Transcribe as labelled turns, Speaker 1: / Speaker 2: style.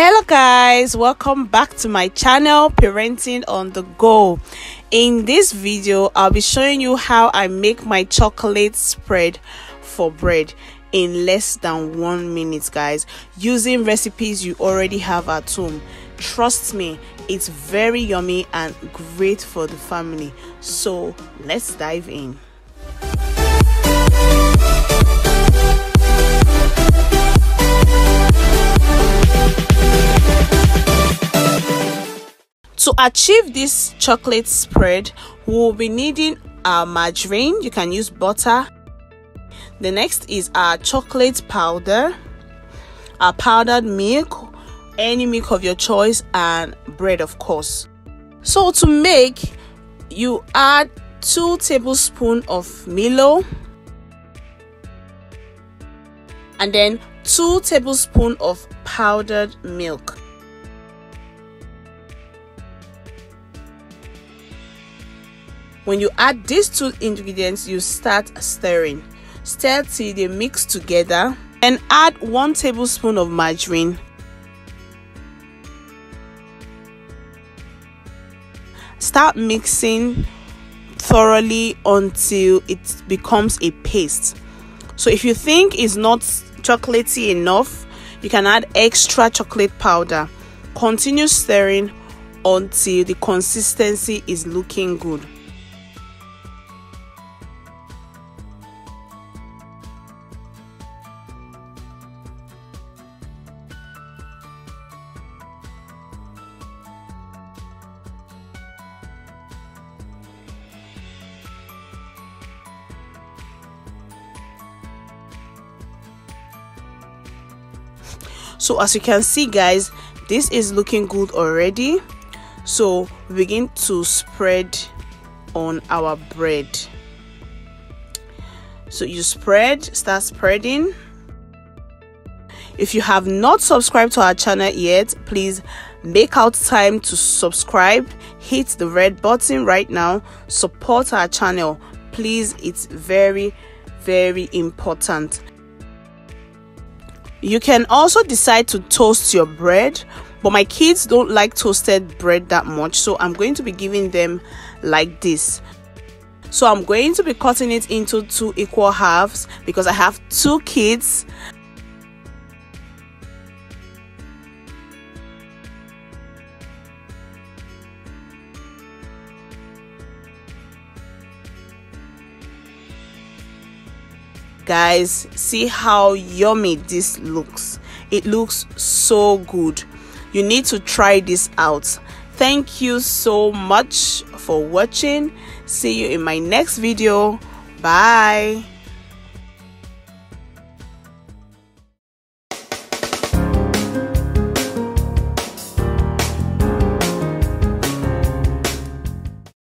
Speaker 1: hello guys. Welcome back to my channel parenting on the go. In this video i'll be showing you how i make my chocolate spread for bread in less than one minute guys using recipes you already have at home. Trust me it's very yummy and great for the family. So let's dive in to achieve this chocolate spread we'll be needing our margarine. You can use butter. The next is our chocolate powder our powdered milk any milk of your choice and bread of course. So to make you add two tablespoons of milo and then two tablespoons of powdered milk When you add these two ingredients, you start stirring. Stir till they mix together and add 1 tablespoon of margarine. Start mixing thoroughly until it becomes a paste. So if you think it's not chocolatey enough, you can add extra chocolate powder. Continue stirring until the consistency is looking good. So as you can see guys this is looking good already. So we begin to spread on our bread. So you spread start spreading. If you have not subscribed to our channel yet please make out time to subscribe. Hit the red button right now. Support our channel. Please it's very very important you can also decide to toast your bread, but my kids don't like toasted bread that much, so I'm going to be giving them like this. So I'm going to be cutting it into two equal halves because I have two kids guys see how yummy this looks. It looks so good. You need to try this out. Thank you so much for watching. See you in my next video. Bye